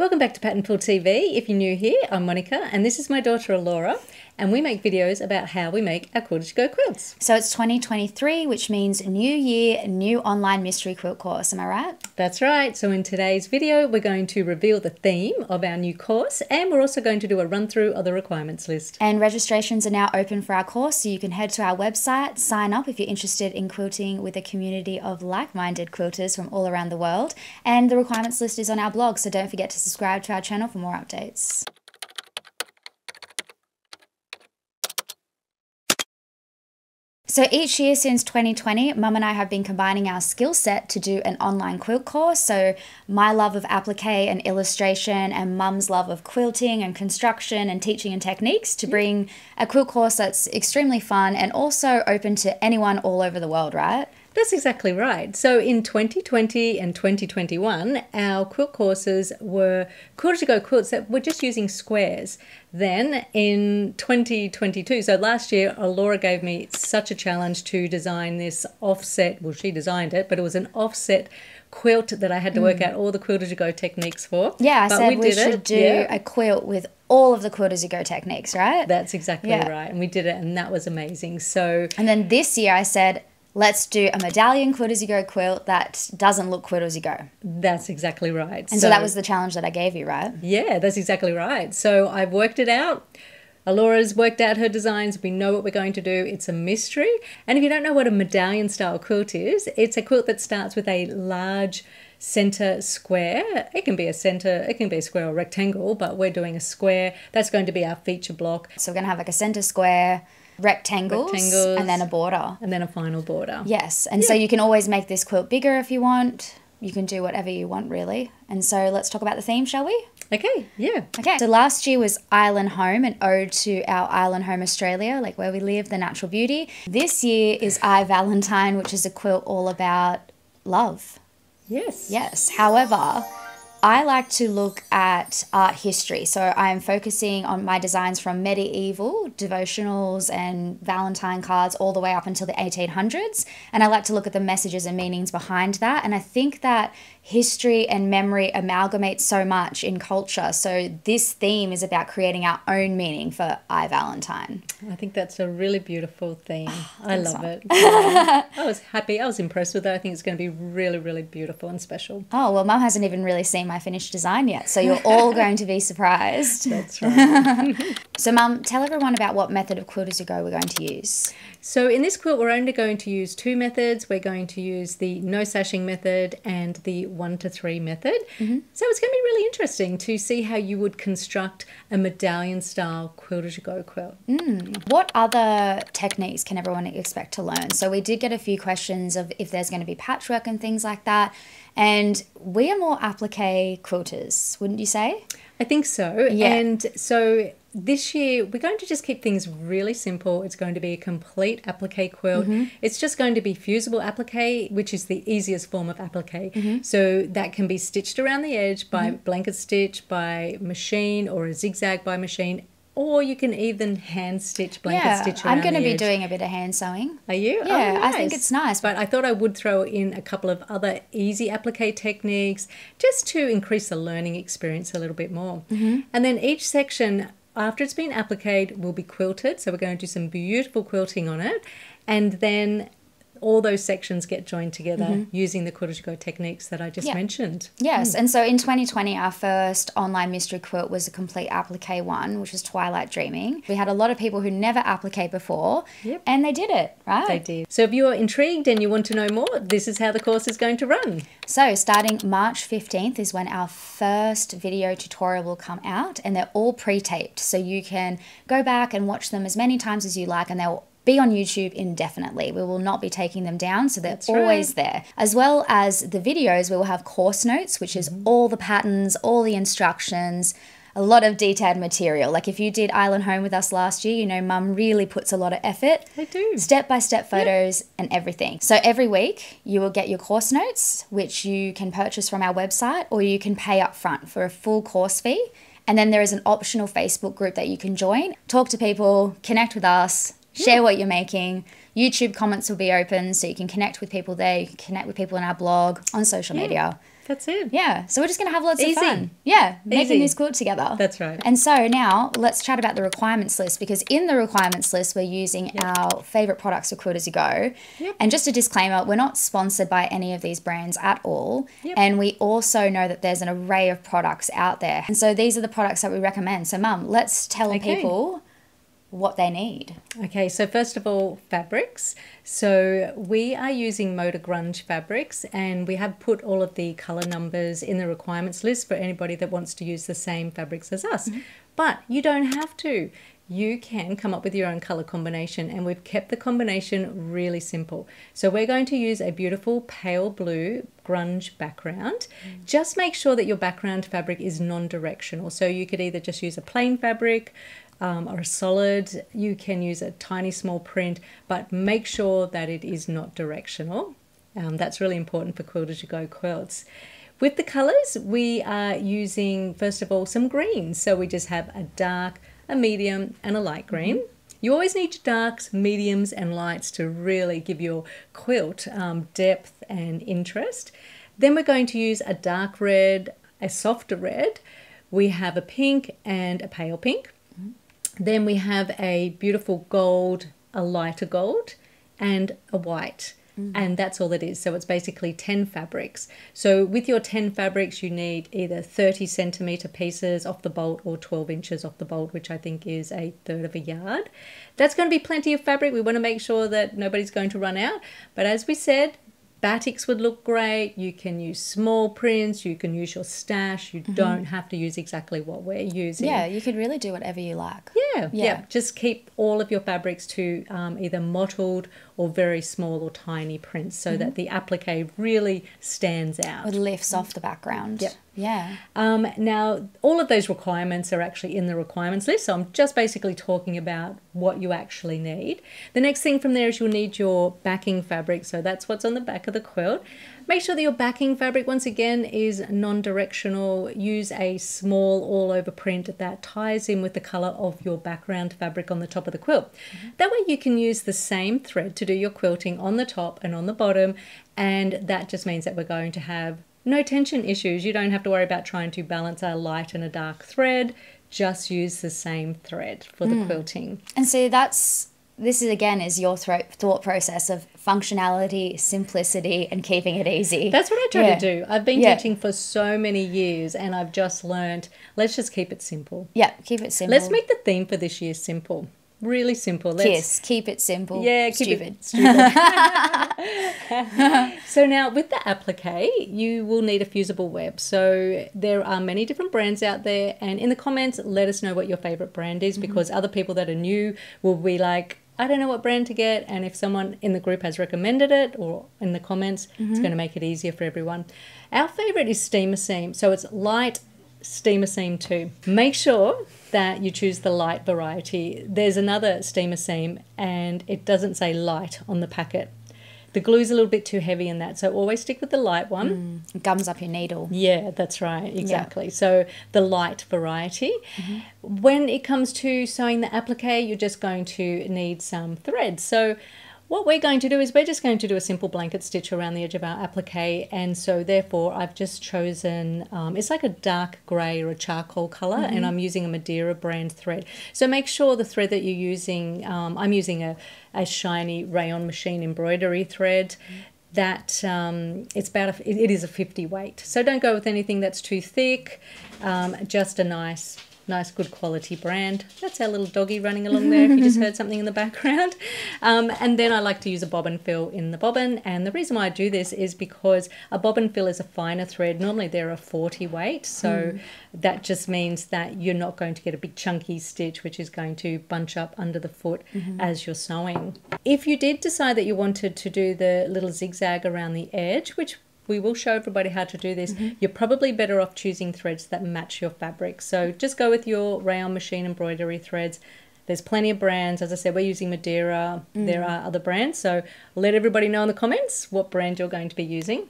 Welcome back to Pattern Poole TV. If you're new here, I'm Monica, and this is my daughter Laura, and we make videos about how we make our As You Go quilts. So it's 2023, which means new year, new online mystery quilt course. Am I right? That's right. So in today's video, we're going to reveal the theme of our new course, and we're also going to do a run through of the requirements list. And registrations are now open for our course, so you can head to our website, sign up if you're interested in quilting with a community of like-minded quilters from all around the world. And the requirements list is on our blog, so don't forget to subscribe to our channel for more updates. So each year since 2020, Mum and I have been combining our skill set to do an online quilt course. So my love of applique and illustration and Mum's love of quilting and construction and teaching and techniques to bring a quilt course that's extremely fun and also open to anyone all over the world, right? That's exactly right. So in 2020 and 2021, our quilt courses were quilt to go quilts that were just using squares. Then in 2022, so last year, Laura gave me such a challenge to design this offset. Well, she designed it, but it was an offset quilt that I had to work mm. out all the quilt as you go techniques for. Yeah, I but said we, we should it. do yeah. a quilt with all of the quilt as you go techniques, right? That's exactly yeah. right. And we did it and that was amazing. So And then this year I said let's do a medallion quilt as you go quilt that doesn't look quilt as you go. That's exactly right. And so, so, that was the challenge that I gave you, right? Yeah, that's exactly right. So I've worked it out. Alora's worked out her designs. We know what we're going to do. It's a mystery. And if you don't know what a medallion style quilt is, it's a quilt that starts with a large center square. It can be a center, it can be a square or rectangle, but we're doing a square. That's going to be our feature block. So we're going to have like a center square, rectangles, rectangles, and then a border. And then a final border. Yes. And yeah. so you can always make this quilt bigger if you want. You can do whatever you want, really. And so let's talk about the theme, shall we? Okay, yeah. Okay. So last year was Island Home, an ode to our island home Australia, like where we live, the natural beauty. This year is I Valentine, which is a quilt all about love. Yes. Yes. However, I like to look at art history. So I'm focusing on my designs from medieval devotionals and Valentine cards all the way up until the 1800s. And I like to look at the messages and meanings behind that. And I think that history and memory amalgamate so much in culture. So this theme is about creating our own meaning for I Valentine. I think that's a really beautiful theme. Oh, I love it. Yeah. I was happy. I was impressed with it. I think it's going to be really, really beautiful and special. Oh, well, mum hasn't even really seen my finished design yet. So you're all going to be surprised. That's right. so, mum, tell everyone about what method of quilt as you go we're going to use. So in this quilt, we're only going to use two methods. We're going to use the no sashing method and the one to three method. Mm-hmm. So it's going to be really interesting to see how you would construct a medallion style quilt as you go quilt. Mm. What other techniques can everyone expect to learn? So we did get a few questions of if there's going to be patchwork and things like that. And we are more applique quilters, wouldn't you say? I think so. Yeah. And so this year we're going to just keep things really simple. It's going to be a complete applique quilt. Mm-hmm. It's just going to be fusible applique, which is the easiest form of applique. Mm-hmm. So that can be stitched around the edge by mm-hmm. blanket stitch, by machine, or a zigzag by machine. Or you can even hand stitch blanket yeah, stitch I'm going to be edge. doing a bit of hand sewing. Are you? Yeah, oh, nice. I think it's nice. But I thought I would throw in a couple of other easy applique techniques just to increase the learning experience a little bit more. Mm-hmm. And then each section after it's been appliqued will be quilted. So we're going to do some beautiful quilting on it. And then all those sections get joined together mm-hmm. using the go techniques that I just yeah. mentioned. Yes, mm. and so in 2020, our first online mystery quilt was a complete applique one, which was Twilight Dreaming. We had a lot of people who never applique before, yep. and they did it, right? They did. So if you're intrigued and you want to know more, this is how the course is going to run. So starting March 15th is when our first video tutorial will come out, and they're all pre-taped, so you can go back and watch them as many times as you like, and they'll be on YouTube indefinitely. We will not be taking them down, so they're That's always right. there. As well as the videos, we will have course notes, which is mm-hmm. all the patterns, all the instructions, a lot of detailed material. Like if you did Island Home with us last year, you know, mum really puts a lot of effort. I do. Step by step photos and everything. So every week you will get your course notes, which you can purchase from our website or you can pay up front for a full course fee. And then there is an optional Facebook group that you can join, talk to people, connect with us, share what you're making. YouTube comments will be open so you can connect with people there. You can connect with people in our blog, on social yeah. media. That's it. Yeah, so we're just gonna have lots Easy. of fun. Yeah, making Easy. this quilt together. That's right. And so now let's chat about the requirements list because in the requirements list we're using our favorite products for Quilt as you go. Yep. And just a disclaimer, we're not sponsored by any of these brands at all. Yep. And we also know that there's an array of products out there. And so these are the products that we recommend. So mum, let's tell Okay. people what they need. Okay, so first of all, fabrics. So we are using Moda Grunge fabrics, and we have put all of the color numbers in the requirements list for anybody that wants to use the same fabrics as us. Mm-hmm. But you don't have to. You can come up with your own color combination, and we've kept the combination really simple. So we're going to use a beautiful pale blue grunge background. Mm. Just make sure that your background fabric is non-directional. So you could either just use a plain fabric, um, or a solid. You can use a tiny small print, but make sure that it is not directional. Um, that's really important for Quilt as you go quilts. With the colours, we are using first of all some greens. So we just have a dark, a medium, and a light green. You always need your darks, mediums, and lights to really give your quilt um, depth and interest. Then we're going to use a dark red, a softer red. We have a pink and a pale pink. Then we have a beautiful gold, a lighter gold, and a white. Mm. And that's all it is. So it's basically 10 fabrics. So with your 10 fabrics, you need either 30 centimeter pieces off the bolt or 12 inches off the bolt, which I think is a third of a yard. That's going to be plenty of fabric. We want to make sure that nobody's going to run out. But as we said, Batiks would look great. You can use small prints. You can use your stash. You mm-hmm. don't have to use exactly what we're using. Yeah, you could really do whatever you like. Yeah, Yeah. Just keep all of your fabrics to um, either mottled or very small or tiny prints so that the applique really stands out. It lifts off the background. Yep. Yeah. Um, now, all of those requirements are actually in the requirements list, so I'm just basically talking about what you actually need. The next thing from there is you'll need your backing fabric, so that's what's on the back of the quilt. Make sure that your backing fabric, once again, is non directional. Use a small all over print that ties in with the colour of your background fabric on the top of the quilt. That way, you can use the same thread to do your quilting on the top and on the bottom, and that just means that we're going to have no tension issues. You don't have to worry about trying to balance a light and a dark thread. Just use the same thread for the hmm. quilting. And so that's this is again is your thought process of functionality, simplicity, and keeping it easy. That's what I try Yeah. to do. I've been Yeah. teaching for so many years and I've just learned let's just keep it simple. yeah, keep it simple. Let's make the theme for this year simple. Really simple. Let's kiss. Keep it simple. Yeah, keep stupid. it stupid. so now with the applique, you will need a fusible web. So there are many different brands out there, and in the comments, let us know what your favorite brand is mm-hmm. because other people that are new will be like. I don't know what brand to get, and if someone in the group has recommended it or in the comments, it's mm-hmm. going to make it easier for everyone. Our favorite is Steam-A-Seam, so it's light Steam-A-Seam too. Make sure that you choose the light variety. There's another Steam-A-Seam and it doesn't say light on the packet. The glue's a little bit too heavy in that, so always stick with the light one. It gums up your needle. Yeah, that's right, exactly. So the light variety. Mm-hmm. When it comes to sewing the applique, you're just going to need some thread. So what we're going to do is we're just going to do a simple blanket stitch around the edge of our applique and so therefore I've just chosen um, it's like a dark grey or a charcoal color and I'm using a Madeira brand thread. So make sure the thread that you're using um, I'm using a, a shiny rayon machine embroidery thread. That um, it's about a, it, it is a 50 weight. So don't go with anything that's too thick um, just a nice nice good quality brand. That's our little doggy running along there if you just heard something in the background. Um, and then I like to use a bobbin fill in the bobbin. And the reason why I do this is because a bobbin fill is a finer thread. Normally they're a 40 weight. So that just means that you're not going to get a big chunky stitch which is going to bunch up under the foot as you're sewing. If you did decide that you wanted to do the little zigzag around the edge which we will show everybody how to do this. Mm-hmm. You're probably better off choosing threads that match your fabric. So just go with your rayon machine embroidery threads. There's plenty of brands. As I said, we're using Madeira. There mm. are other brands. So let everybody know in the comments what brand you're going to be using.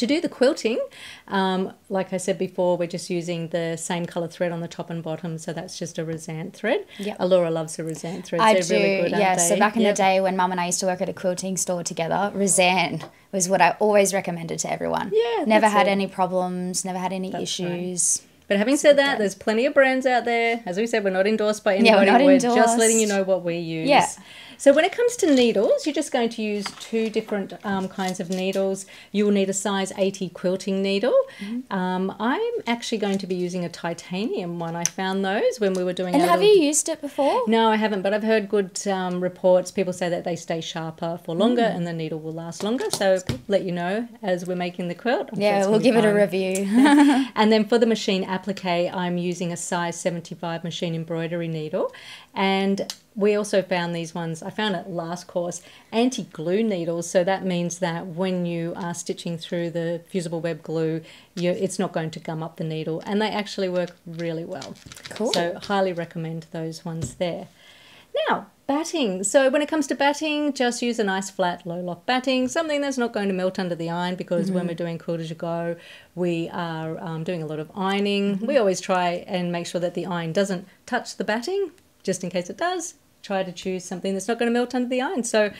To do the quilting, um, like I said before, we're just using the same colour thread on the top and bottom, so that's just a Rasant thread. Yep. Alora loves the Rasant thread. I They're do, really good, yeah. So back in Yep. the day when Mum and I used to work at a quilting store together, Razan was what I always recommended to everyone. Yeah, never had it. any problems, never had any right. issues. But having said that, there's plenty of brands out there. As we said, we're not endorsed by Yeah, we're anybody. not we're just letting you know what we use. Yeah. So when it comes to needles, you're just going to use two different um, kinds of needles. You will need a size 80 quilting needle. Mm-hmm. Um, I'm actually going to be using a titanium one. I found those when we were doing. And have little- you used it before? No, I haven't, but I've heard good um, reports. People say that they stay sharper for longer Mm. and the needle will last longer. So let you know as we're making the quilt. I'm Yeah, it's we'll give it a review. And then for the machine applique, I'm using a size 75 machine embroidery needle. And we also found these ones, I found at last course, anti glue needles. So that means that when you are stitching through the fusible web glue, you, it's not going to gum up the needle. And they actually work really well. Cool. So highly recommend those ones there. Now, batting. So when it comes to batting, just use a nice flat low loft batting, something that's not going to melt under the iron because when we're mm-hmm. doing quilt as you go, we are um, doing a lot of ironing. Mm-hmm. We always try and make sure that the iron doesn't touch the batting, just in case it does. Try to choose something that's not going to melt under the iron. So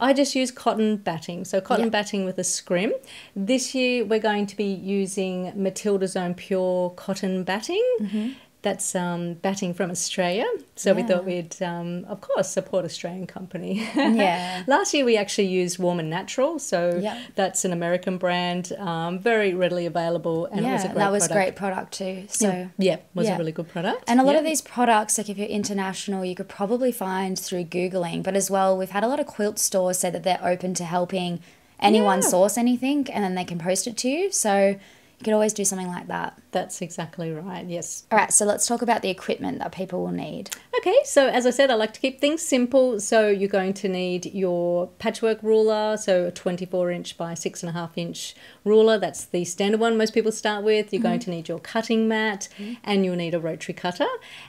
I just use cotton batting. So cotton Yeah. batting with a scrim. This year we're going to be using Matilda's Own Pure Cotton Batting. Mm-hmm. That's um, batting from Australia. So we thought we'd, um, of course, support Australian company. Yeah. Last year we actually used Warm and Natural. So Yep. that's an American brand, um, very readily available. And it was a yeah, great that was product. great product too. So Yeah, was Yeah. a really good product. And a lot Yeah. of these products, like if you're international, you could probably find through Googling. But as well, we've had a lot of quilt stores say that they're open to helping anyone Yeah. source anything and then they can post it to you. So you could always do something like that. That's exactly right. Yes. All right, so let's talk about the equipment that people will need. Okay, so as I said, I like to keep things simple. So you're going to need your patchwork ruler, so a 24 inch by six and a half inch ruler. That's the standard one most people start with. You're going mm-hmm. to need your cutting mat, mm-hmm. and you'll need a rotary cutter.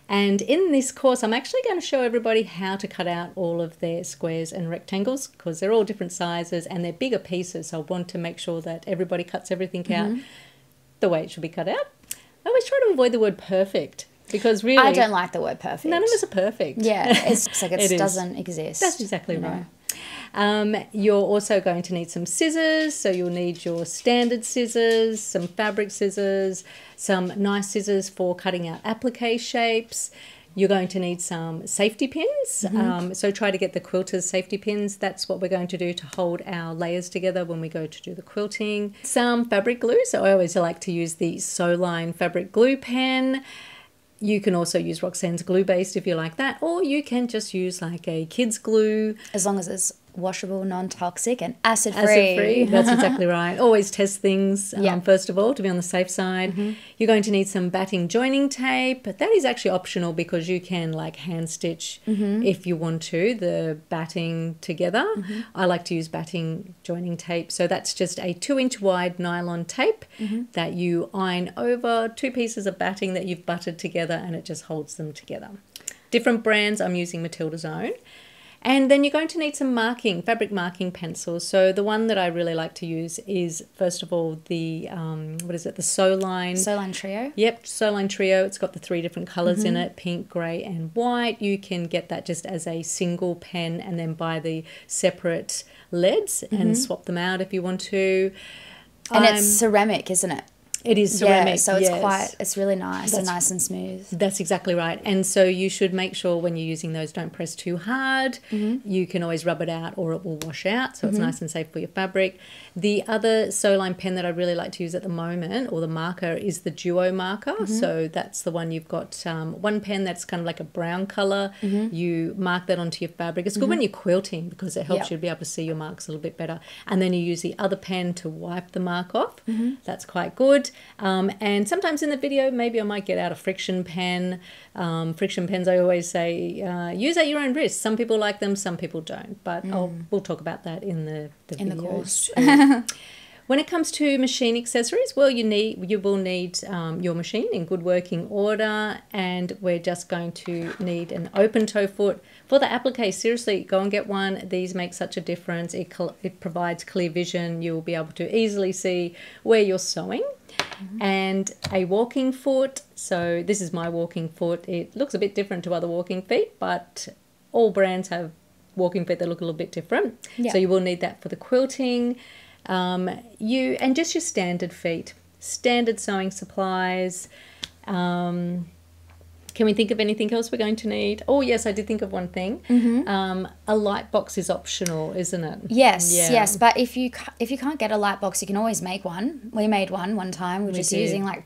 And in this course, I'm actually going to show everybody how to cut out all of their squares and rectangles because they're all different sizes and they're bigger pieces. So I want to make sure that everybody cuts everything out mm-hmm. The way it should be cut out. I always try to avoid the word perfect because really, I don't like the word perfect. None of us are perfect. Yeah, it's like it, doesn't exist. That's exactly you know. right. Um, you're also going to need some scissors, so you'll need your standard scissors, some fabric scissors, some nice scissors for cutting out applique shapes. You're going to need some safety pins. Um, so try to get the quilter's safety pins. That's what we're going to do to hold our layers together when we go to do the quilting. Some fabric glue. So I always like to use the Sewline fabric glue pen. You can also use Roxanne's glue based if you like that, or you can just use like a kid's glue, As long as it's washable, non toxic, and acid free. acid free. That's exactly right. Always test things um, Yeah. Mm-hmm. first of all to be on the safe side. You're going to need some batting joining tape, but that is actually optional because you can like hand stitch Mm-hmm. if you want to the batting together. I like to use batting joining tape, so that's just a two inch wide nylon tape Mm-hmm. that you iron over two pieces of batting that you've buttered together, and it just holds them together. Different brands. I'm using Matilda's own. And then you're going to need some marking, fabric marking pencils. So the one that I really like to use is first of all the um, what is it? The Sewline. Sewline Trio. Yep, Sewline Trio. It's got the three different colors Mm-hmm. in it: pink, grey, and white. You can get that just as a single pen, and then buy the separate leads and swap them out if you want to. Mm-hmm. And I'm- it's ceramic, isn't it? It is ceramic. Yeah, so it's yes. quite, it's really nice and nice and smooth. That's exactly right. And so you should make sure when you're using those, don't press too hard. Mm-hmm. You can always rub it out or it will wash out. So it's mm-hmm. nice and safe for your fabric. The other Sewline pen that I really like to use at the moment, or the marker, is the Duo marker. Mm-hmm. So that's the one you've got um, one pen that's kind of like a brown color. You mark that onto your fabric. It's good when you're quilting because it helps Yep. you to be able to see your marks a little bit better. And then you use the other pen to wipe the mark off. That's quite good. Um, and sometimes in the video, maybe I might get out a friction pen. Um, friction pens, I always say, uh, use at your own risk. Some people like them, some people don't. But I'll, we'll talk about that in the, the In the course. When it comes to machine accessories, well, you need you will need um, your machine in good working order, and we're just going to need an open toe foot for the applique. Seriously, go and get one. These make such a difference. It it provides clear vision. You'll be able to easily see where you're sewing. Mm-hmm. And a walking foot. So this is my walking foot. It looks a bit different to other walking feet, but all brands have walking feet that look a little bit different. Yeah. So you will need that for the quilting. Um, you and just your standard feet, standard sewing supplies. Um, can we think of anything else we're going to need? Oh yes, I did think of one thing. Mm-hmm. Um, a light box is optional, isn't it? Yes, yeah. yes. But if you if you can't get a light box, you can always make one. We made one one time. We are just did. using like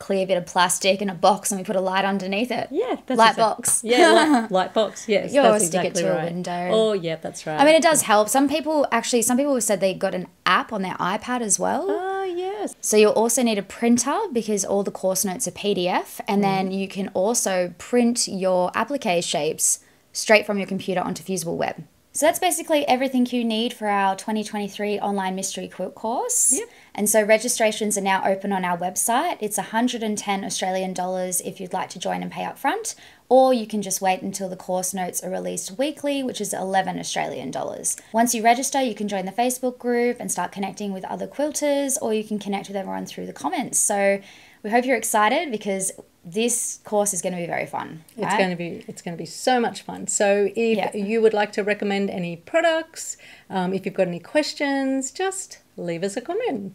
clear bit of plastic in a box and we put a light underneath it. Yeah, that's light box. Yeah, light, light, box. Yes, you always stick exactly it to right. a window. Oh, yeah, that's right. I mean, it does help. Some people actually, some people have said they got an app on their iPad as well. Oh, yes. So you'll also need a printer because all the course notes are PDF, and mm. then you can also print your applique shapes straight from your computer onto Fusible Web. So that's basically everything you need for our 2023 online mystery quilt course. Yep. And so registrations are now open on our website. It's 110 Australian dollars if you'd like to join and pay up front, or you can just wait until the course notes are released weekly, which is 11 Australian dollars. Once you register, you can join the Facebook group and start connecting with other quilters, or you can connect with everyone through the comments. So we hope you're excited because this course is going to be very fun. Right? It's going to be it's going to be so much fun. So if yeah. you would like to recommend any products, um, if you've got any questions, just leave us a comment.